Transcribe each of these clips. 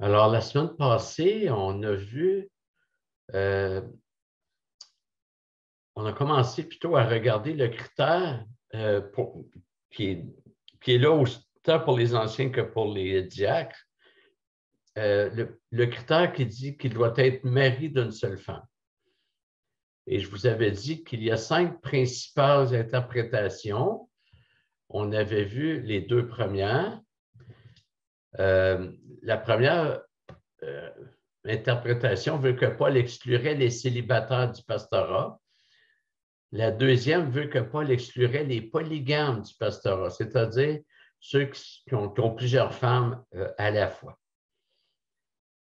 Alors, la semaine passée, on a vu, euh, on a commencé plutôt à regarder le critère euh, qui, est, là autant pour les anciens que pour les diacres. Euh, le, critère qui dit qu'il doit être mari d'une seule femme. Et je vous avais dit qu'il y a cinq principales interprétations. On avait vu les deux premières. Euh, la première euh, interprétation veut que Paul exclurait les célibataires du pastorat. La deuxième veut que Paul exclurait les polygames du pastorat, c'est-à-dire ceux qui ont, plusieurs femmes euh, à la fois.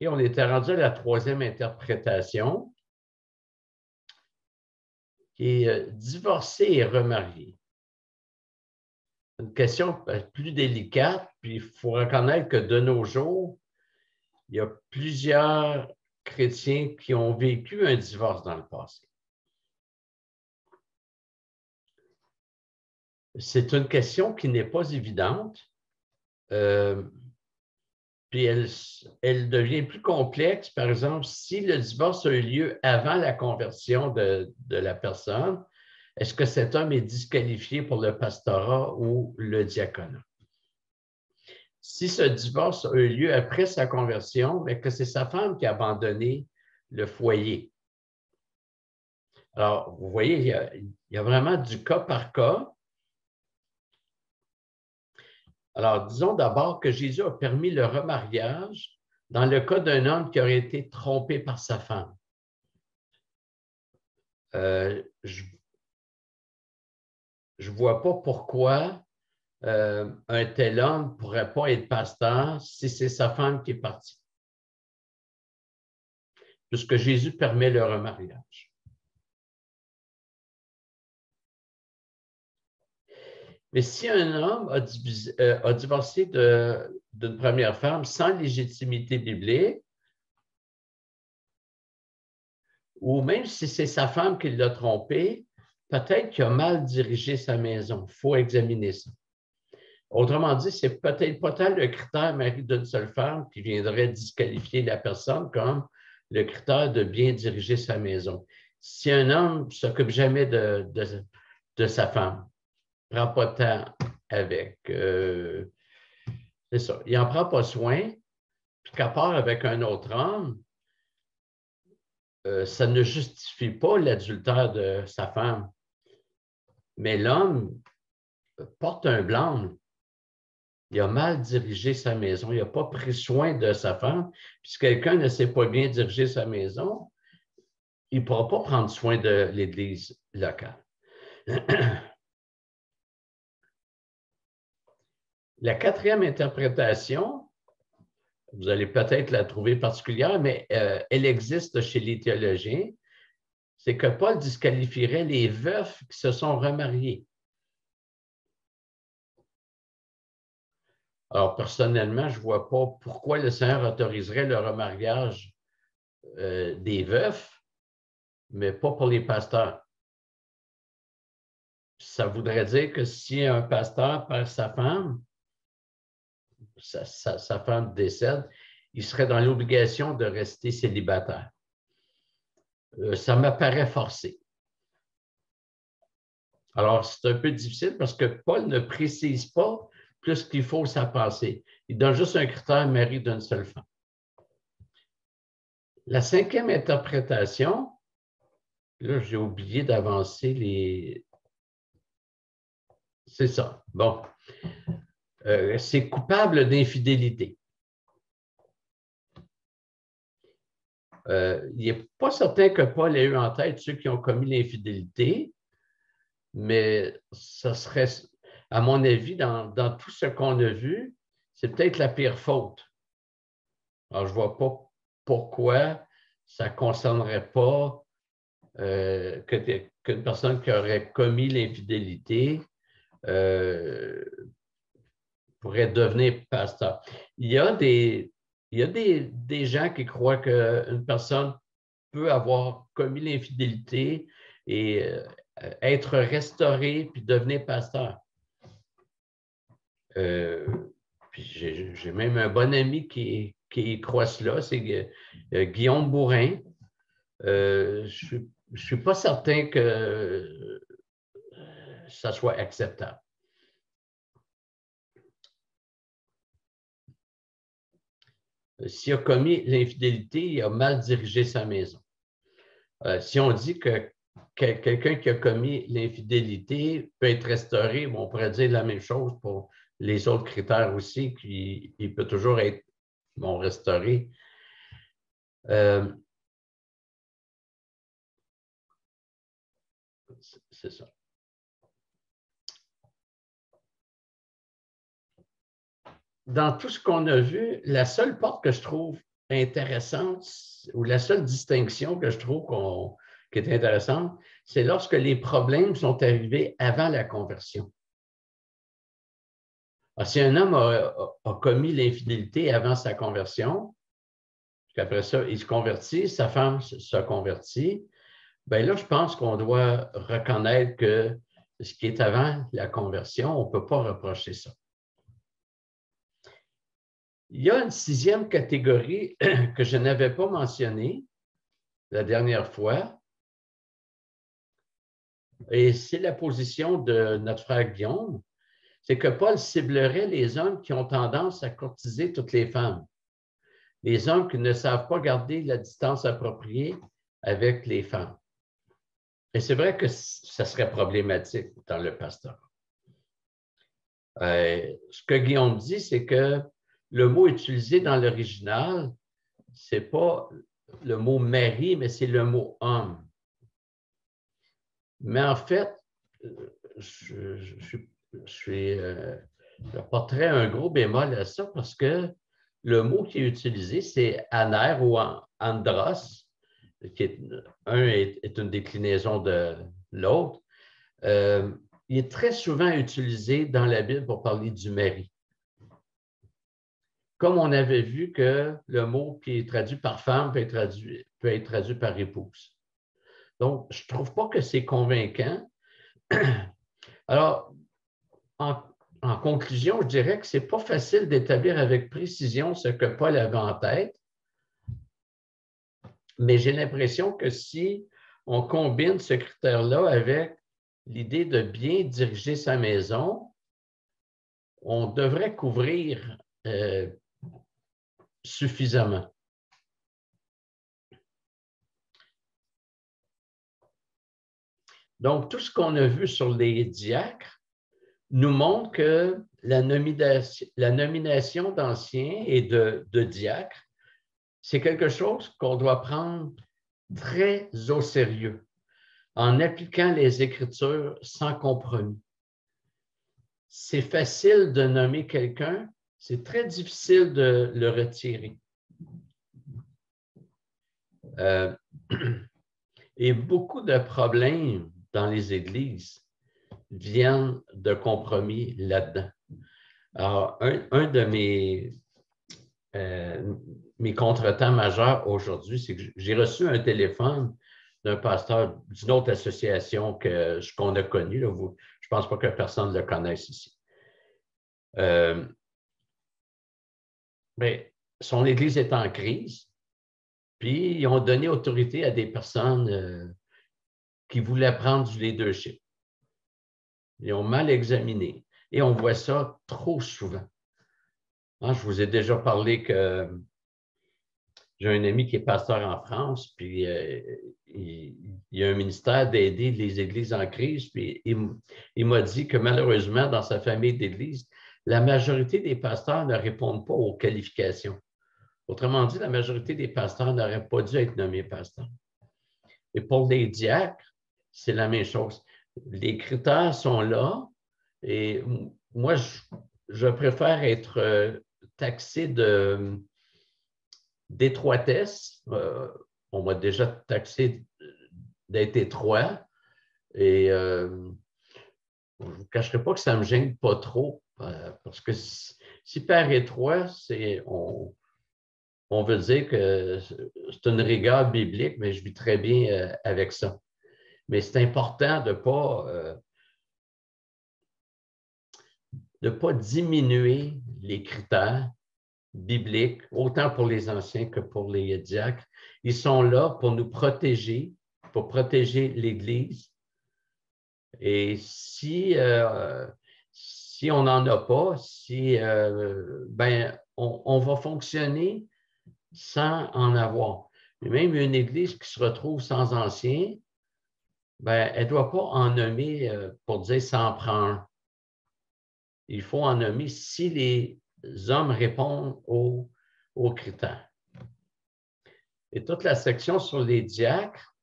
Et on était rendu à la troisième interprétation, qui est divorcé et remarié une question plus délicate, puis il faut reconnaître que de nos jours, il y a plusieurs chrétiens qui ont vécu un divorce dans le passé. C'est une question qui n'est pas évidente, euh, puis elle, devient plus complexe. Par exemple, si le divorce a eu lieu avant la conversion de la personne, est-ce que cet homme est disqualifié pour le pastorat ou le diaconat? Si ce divorce a eu lieu après sa conversion, mais que c'est sa femme qui a abandonné le foyer. Alors, vous voyez, il y, a, vraiment du cas par cas. Alors, disons d'abord que Jésus a permis le remariage dans le cas d'un homme qui aurait été trompé par sa femme. Euh, je ne vois pas pourquoi euh, un tel homme ne pourrait pas être pasteur si c'est sa femme qui est partie. Puisque Jésus permet le remariage. Mais si un homme a, euh, divorcé d'une première femme sans légitimité biblique, ou même si c'est sa femme qui l'a trompé, peut-être qu'il a mal dirigé sa maison. Il faut examiner ça. Autrement dit, c'est peut-être pas tant le critère mari d'une seule femme qui viendrait disqualifier la personne comme le critère de bien diriger sa maison. Si un homme ne s'occupe jamais de, sa femme, ne prend pas de temps avec, euh, c'est ça, il n'en prend pas soin, puis qu'à part avec un autre homme, euh, ça ne justifie pas l'adultère de sa femme. Mais l'homme porte un blâme. Il a mal dirigé sa maison. Il n'a pas pris soin de sa femme. Puis si quelqu'un ne sait pas bien diriger sa maison, il ne pourra pas prendre soin de l'Église locale. La quatrième interprétation, vous allez peut-être la trouver particulière, mais euh, elle existe chez les théologiens c'est que Paul disqualifierait les veufs qui se sont remariés. Alors, personnellement, je ne vois pas pourquoi le Seigneur autoriserait le remariage euh, des veufs, mais pas pour les pasteurs. Ça voudrait dire que si un pasteur perd sa femme, sa femme décède, il serait dans l'obligation de rester célibataire. Euh, ça m'apparaît forcé. Alors, c'est un peu difficile parce que Paul ne précise pas plus qu'il faut sa pensée. Il donne juste un critère mari d'une seule femme. La cinquième interprétation, là, j'ai oublié d'avancer les. C'est ça. Bon. Euh, c'est coupable d'infidélité. Euh, il n'est pas certain que Paul ait eu en tête ceux qui ont commis l'infidélité, mais ce serait, à mon avis, dans, tout ce qu'on a vu, c'est peut-être la pire faute. Alors, je ne vois pas pourquoi ça ne concernerait pas euh, qu'une personne qui aurait commis l'infidélité euh, pourrait devenir pasteur. Il y a des, il y a des, gens qui croient qu'une personne peut avoir commis l'infidélité et euh, être restaurée puis devenir pasteur. Euh, j'ai même un bon ami qui, qui croient cela, c'est Guillaume Bourrin. je ne suis pas certain que ça soit acceptable. S'il a commis l'infidélité, il a mal dirigé sa maison. Euh, si on dit que, quelqu'un qui a commis l'infidélité peut être restauré, on pourrait dire la même chose pour les autres critères aussi, qu'il peut toujours être restauré. Euh, c'est ça. Dans tout ce qu'on a vu, la seule porte que je trouve intéressante ou la seule distinction que je trouve qui est intéressante, c'est lorsque les problèmes sont arrivés avant la conversion. si un homme a, commis l'infidélité avant sa conversion, qu'après ça, il se convertit, sa femme se convertit, bien là, je pense qu'on doit reconnaître que ce qui est avant la conversion, on ne peut pas reprocher ça. Il y a une sixième catégorie que je n'avais pas mentionnée la dernière fois, et c'est la position de notre frère Guillaume, c'est que Paul ciblerait les hommes qui ont tendance à courtiser toutes les femmes, les hommes qui ne savent pas garder la distance appropriée avec les femmes. Et c'est vrai que ça serait problématique dans le pasteur. Euh, ce que Guillaume dit, c'est que le mot utilisé dans l'original, ce n'est pas le mot mari, mais c'est le mot homme. Mais en fait, je, je, euh, un gros bémol à ça parce que le mot qui est utilisé, c'est aner ou andros, qui est, un est, une déclinaison de l'autre. Euh, il est très souvent utilisé dans la Bible pour parler du mari comme on avait vu que le mot qui est traduit par femme peut être traduit, par épouse. Donc, je ne trouve pas que c'est convaincant. Alors, en, conclusion, je dirais que ce n'est pas facile d'établir avec précision ce que Paul avait en tête, mais j'ai l'impression que si on combine ce critère-là avec l'idée de bien diriger sa maison, on devrait couvrir euh, suffisamment. Donc, tout ce qu'on a vu sur les diacres nous montre que la nomination, d'anciens et de, de diacres, c'est quelque chose qu'on doit prendre très au sérieux en appliquant les Écritures sans compromis. C'est facile de nommer quelqu'un c'est très difficile de le retirer. Euh, et beaucoup de problèmes dans les églises viennent de compromis là-dedans. Alors, un, de mes, euh, mes contretemps majeurs aujourd'hui, c'est que j'ai reçu un téléphone d'un pasteur d'une autre association que, qu'on a connue. je ne pense pas que personne le connaisse ici. Euh, mais son Église est en crise, puis ils ont donné autorité à des personnes euh, qui voulaient prendre du leadership. Ils ont mal examiné. Et on voit ça trop souvent. Hein, je vous ai déjà parlé que j'ai un ami qui est pasteur en France, puis euh, il, y a un ministère d'aider les églises en crise, puis il m'a dit que malheureusement, dans sa famille d'église, la majorité des pasteurs ne répondent pas aux qualifications. Autrement dit, la majorité des pasteurs n'auraient pas dû être nommés pasteurs. Et pour les diacres, c'est la même chose. Les critères sont là et moi, je, préfère être euh, taxé d'étroitesse. Euh, on m'a déjà taxé d'être étroit et euh, je ne vous cacherai pas que ça ne me gêne pas trop euh, parce que si père étroit, c'est on, veut dire que c'est une rigueur biblique, mais je vis très bien euh, avec ça. Mais c'est important de ne pas, euh, pas diminuer les critères bibliques, autant pour les anciens que pour les diacres. Ils sont là pour nous protéger, pour protéger l'Église. Et si, si on n'en a pas, si, euh, ben, on, va fonctionner sans en avoir. même une Église qui se retrouve sans anciens, ben, elle ne doit pas en nommer euh, pour dire ça en prend un. Il faut en nommer si les hommes répondent aux, aux critères. Et toute la section sur les diacres,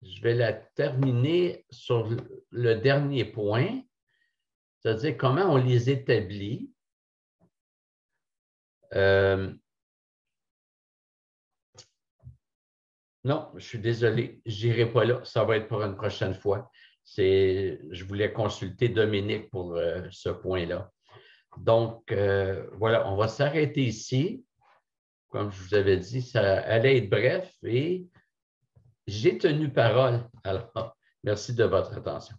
je vais la terminer sur le dernier point, c'est-à-dire comment on les établit. Euh, non, je suis désolé, je n'irai pas là, ça va être pour une prochaine fois. Je voulais consulter Dominique pour euh, ce point-là. Donc, euh, voilà, on va s'arrêter ici. Comme je vous avais dit, ça allait être bref et j'ai tenu parole. Alors, merci de votre attention.